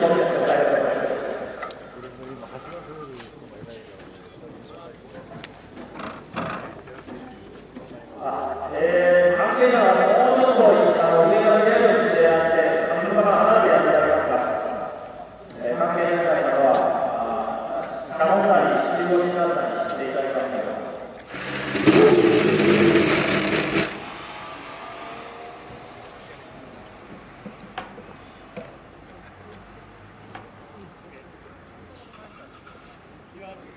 gloria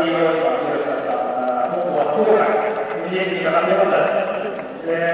僕はここから自然に語ってます。